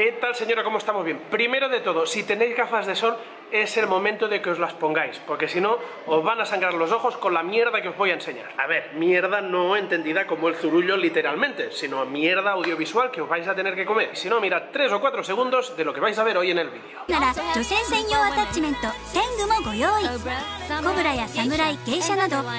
¿Qué tal señora? ¿Cómo estamos? Bien. Primero de todo, si tenéis gafas de sol, es el momento de que os las pongáis, porque si no, os van a sangrar los ojos con la mierda que os voy a enseñar. A ver, mierda no entendida como el zurullo literalmente, sino mierda audiovisual que os vais a tener que comer. Y Si no, mirad 3 o 4 segundos de lo que vais a ver hoy en el vídeo.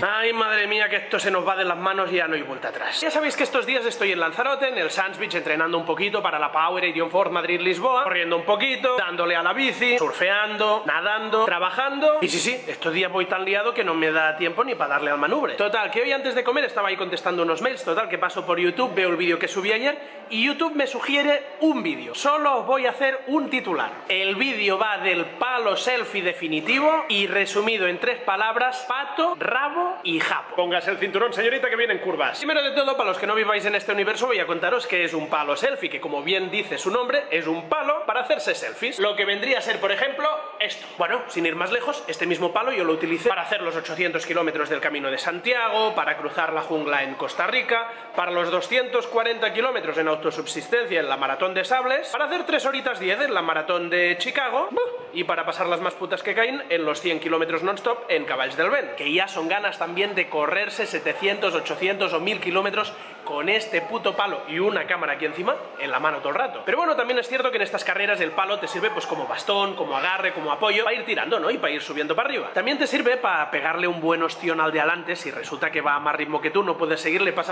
Ay, madre mía, que esto se nos va de las manos y ya no hay vuelta atrás. Ya sabéis que estos días estoy en Lanzarote, en el Sands Beach, entrenando un poquito para la Power Iron Force Madrid-Lisboa, corriendo un poquito, dándole a la bici, surfeando, nadando, trabajando. Y sí, sí, estos días voy tan liado que no me da tiempo ni para darle al manubre. Total, que hoy antes de comer estaba ahí contestando unos mails, total, que paso por YouTube, veo el vídeo que subí ayer y YouTube me sugiere un vídeo. Solo os voy a hacer un titular. El vídeo va del palo selfie definitivo y resumido en tres palabras, pato, rabo y japo. Póngase el cinturón, señorita, que vienen curvas. Primero de todo, para los que no viváis en este universo, voy a contaros que es un palo selfie, que como bien dice su nombre, es un palo para hacerse selfies. Lo que vendría a ser, por ejemplo, esto. Bueno, sin ir más lejos, este mismo palo yo lo utilicé para hacer los 800 kilómetros del Camino de Santiago, para cruzar la jungla en Costa Rica, para los 240 kilómetros en autosubsistencia en la Maratón de Sables, para hacer 3 horitas 10 en la Maratón de Chicago y para pasar las más putas que caen en los 100 kilómetros non-stop en Caballs del Ben, que ya son ganas también de correrse 700, 800 o 1000 kilómetros con este puto palo y una cámara aquí encima en la mano todo el rato. Pero bueno, también es cierto que en estas carreras el palo te sirve pues como bastón, como agarre, como apoyo, para ir tirando, ¿no? Y para ir subiendo para arriba. También te sirve para pegarle un buen ostión al de adelante si resulta que va a más ritmo que tú, no puedes seguirle, pasa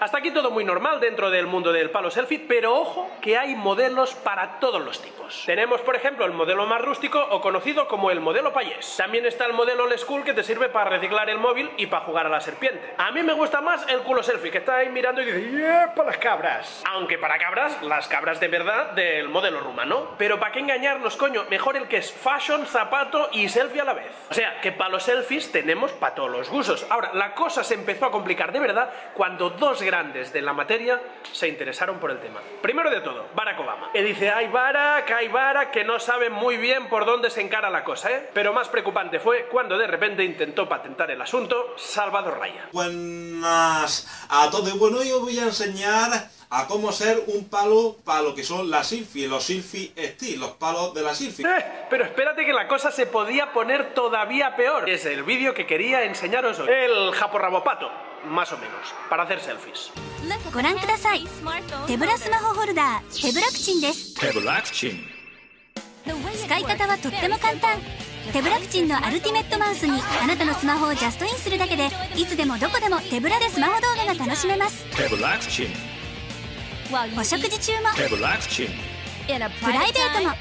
hasta aquí todo muy normal dentro del mundo del palo selfie, pero ojo que hay modelos para todos los tipos. Tenemos, por ejemplo, el modelo más rústico o conocido como el modelo payés. También está el modelo old school que te sirve para reciclar el móvil y para jugar a la serpiente. A mí me gusta más el culo selfie, que está ahí mirando y dice, ¡yeah, para las cabras! Aunque para cabras, las cabras de verdad del modelo rumano. Pero ¿para qué engañarnos, coño? Mejor el que es fashion, zapato y selfie a la vez. O sea, que para los selfies tenemos para todos los gustos. Ahora, la cosa se empezó a complicar de verdad cuando dos grandes de la materia se interesaron por el tema. Primero de todo, Barack Obama. Y dice, hay Barack, hay Barack, que no saben muy bien por dónde se encara la cosa, ¿eh? Pero más preocupante fue cuando de repente intentó patentar el asunto Salvador Raya. Buenas a todos. Bueno, os voy a enseñar a cómo hacer un palo para lo que son las selfie, los selfie steel, los palos de la selfie. Eh, pero espérate que la cosa se podía poner todavía peor. Es el vídeo que quería enseñaros hoy. El japorrabopato, más o menos, para hacer selfies. ご覧ください手ぶらスマホホルダー手ぶらくちんです手ぶらくちん使い方はとっても簡単手ぶらくちんのアルティメットマウスにあなたのスマホをジャストインするだけでいつでもどこでも手ぶらでスマホ動画が楽しめます手ぶらくちん お食事中も。プライベートも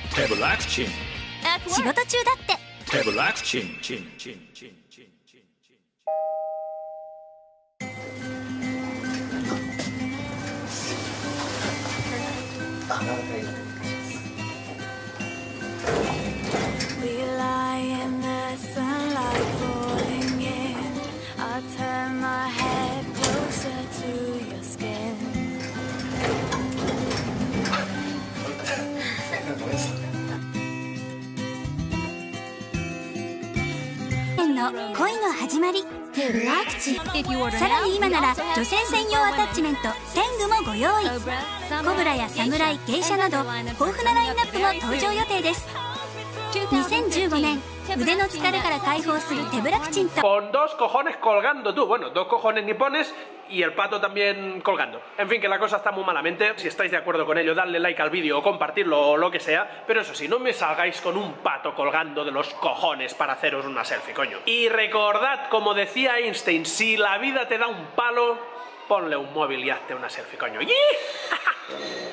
仕事中だっての恋の始まり。さらに今なら女性専用アタッチメント天狗もご用意。コブラや侍芸者など豊富なラインナップも登場予定です。2015年腕の疲れから解放する手ぶらくちんと Y el pato también colgando. En fin, que la cosa está muy malamente. Si estáis de acuerdo con ello, dadle like al vídeo o compartirlo o lo que sea. Pero eso sí, no me salgáis con un pato colgando de los cojones para haceros una selfie, coño. Y recordad, como decía Einstein, si la vida te da un palo, ponle un móvil y hazte una selfie, coño. ¡Yee!